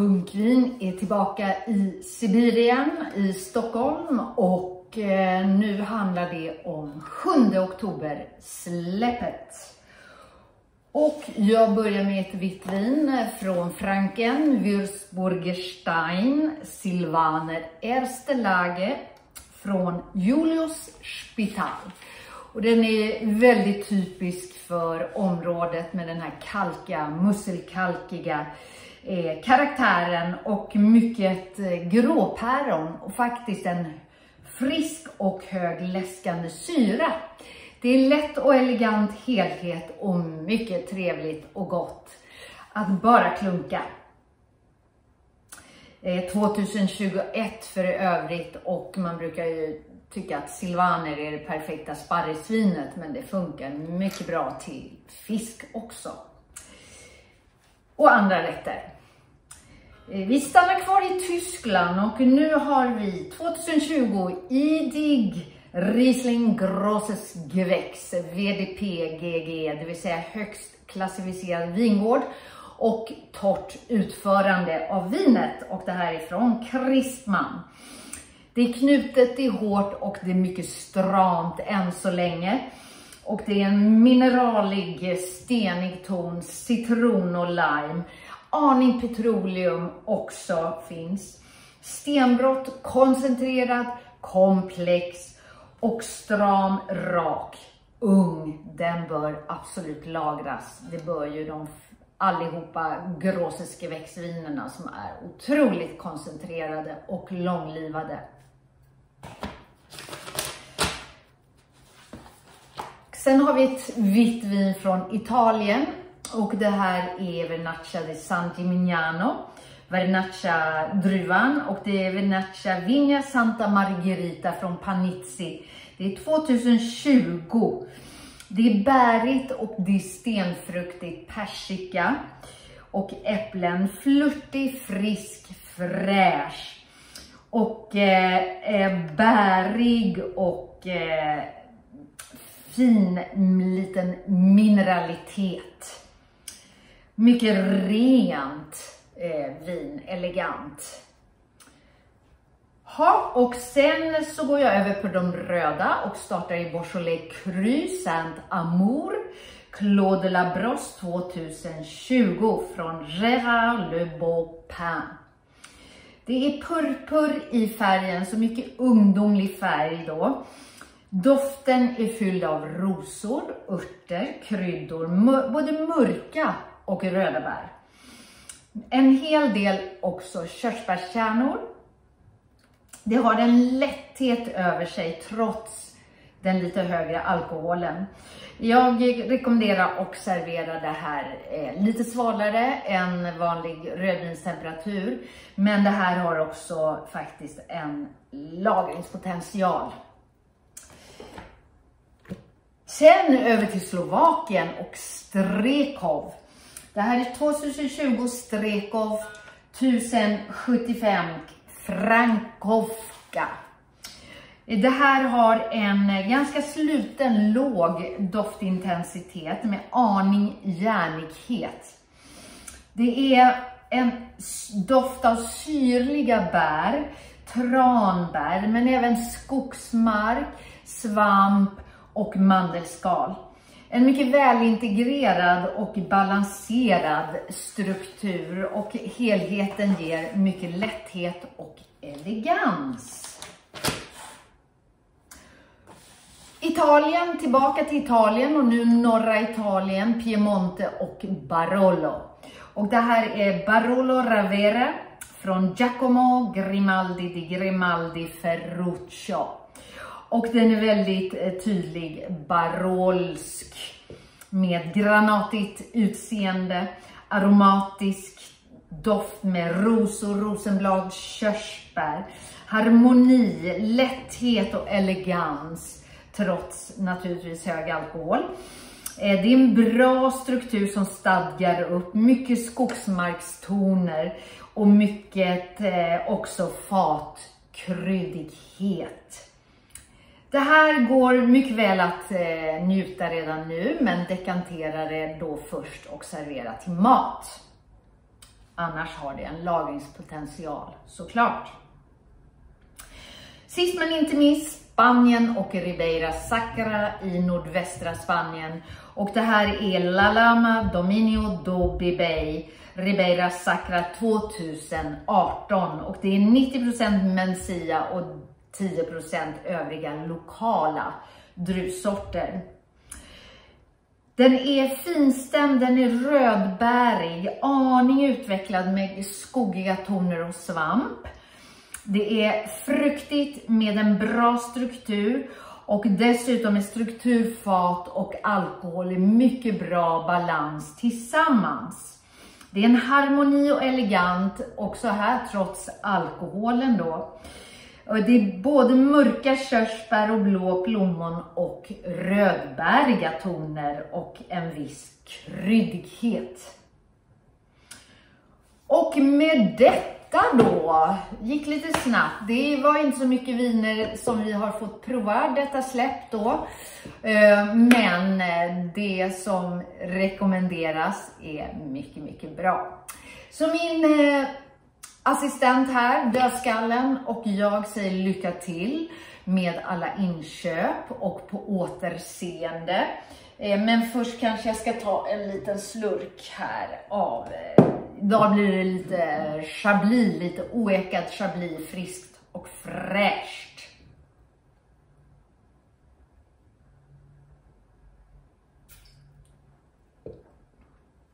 Punkvin är tillbaka i Sibirien, i Stockholm och eh, nu handlar det om 7 oktober släppet. Och jag börjar med ett vitt vin från Franken, Würzburger Stein, Silvaner Erste Lage från Julius Spital. Och den är väldigt typisk för området med den här kalka, musselkalkiga eh, karaktären och mycket eh, gråpäron och faktiskt en frisk och hög läskande syra. Det är lätt och elegant helhet och mycket trevligt och gott att bara klunka. Eh, 2021 för övrigt och man brukar ju tycka att silvaner är det perfekta sparrisvinet men det funkar mycket bra till fisk också. Och andra rätter. Eh, vi stannar kvar i Tyskland och nu har vi 2020 Idig Riesling Grosses Gewächs, VDP GG, det vill säga högst klassificerad vingård och torrt utförande av vinet. Och det här är från Kristman. Det är knutet, det är hårt och det är mycket stramt än så länge. Och det är en mineralig, stenig ton, citron och lime. Aning petroleum också finns. Stenbrott, koncentrerad, komplex och stram, rak. Ung, den bör absolut lagras. Det bör ju de allihopa gråsiske växtvinerna som är otroligt koncentrerade och långlivade. Sen har vi ett vitt vin från Italien och det här är Vernaccia di San Gimignano. Vernaccia-druvan och det är Vernaccia Vigna Santa Margherita från Panizzi. Det är 2020. Det är bärigt och det är stenfruktigt persika och äpplen. Flörtig, frisk, fräsch och eh, eh bärig och eh, fin mm, liten mineralitet. Mycket rent eh, vin, elegant. Ha, och sen så går jag över på de röda och startar i Beaujolais Cru Saint Amour Claude de la Brosse 2020 från Gérard Le Beaupin. Det är purpur i färgen, så mycket ungdomlig färg då. Doften är fylld av rosor, örter, kryddor, både mörka och röda bär. En hel del också körsbärskärnor. Det har en lätthet över sig trots den lite högre alkoholen. Jag rekommenderar att servera det här eh, lite svalare än vanlig rödvinstemperatur. Men det här har också faktiskt en lagringspotential. Sen över till Slovakien och Strekov. Det här är 2020 Strekov 1075 Frankovka. Det här har en ganska sluten låg doftintensitet med aning järnighet. Det är en doft av syrliga bär, tranbär, men även skogsmark, svamp och mandelskal. En mycket välintegrerad och balanserad struktur och helheten ger mycket lätthet och elegans. Italien, tillbaka till Italien och nu norra Italien, Piemonte och Barolo. Och det här är Barolo Ravere från Giacomo Grimaldi di Grimaldi Ferruccio. Och den är väldigt eh, tydlig barolsk med granatigt utseende, aromatisk doft med rosor, rosenblad, körsbär, harmoni, lätthet och elegans trots naturligtvis hög alkohol. Eh, det är en bra struktur som stadgar upp mycket skogsmarkstoner och mycket eh, också fatkryddighet. Det här går mycket väl att eh, njuta redan nu, men dekantera det då först och servera till mat. Annars har det en lagringspotential såklart. Sist men inte minst Spanien och Ribeira Sacra i nordvästra Spanien. Och det här är La Lama Dominio do Bibey Ribeira Sacra 2018 och det är 90% Mencia och 10% övriga lokala druvsorter. Den är finstämd, den är rödbärig, aning utvecklad med skogiga toner och svamp. Det är fruktigt med en bra struktur och dessutom är struktur, fat och alkohol i mycket bra balans tillsammans. Det är en harmoni och elegant också här trots alkoholen då. Det är både mörka körsbär och blå plommon och rödbäriga toner och en viss kryddighet. Och med detta då, gick lite snabbt. Det var inte så mycket viner som vi har fått prova detta släpp då. Eh, men eh, det som rekommenderas är mycket, mycket bra. Så min eh, assistent här, dödskallen och jag säger lycka till med alla inköp och på återseende. Eh, men först kanske jag ska ta en liten slurk här av, eh, idag blir det lite chablis, lite oäkat chablis, friskt och fräscht.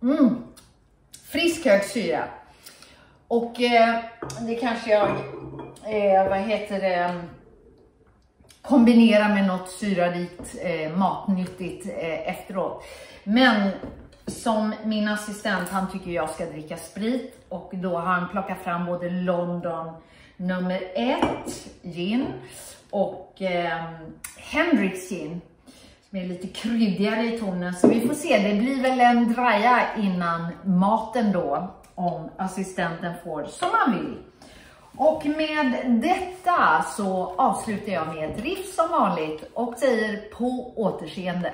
Mm. Frisk hög syra. Och eh, det kanske jag, eh, vad heter det, kombinera med något syrarikt eh, matnyttigt eh, efteråt. Men som min assistent, han tycker jag ska dricka sprit och då har han plockat fram både London nummer ett gin och eh, Hendrix gin som är lite kryddigare i tonen. Så vi får se, det blir väl en draja innan maten då om assistenten får som han vill. Och med detta så avslutar jag med ett riff som vanligt och säger på återseende.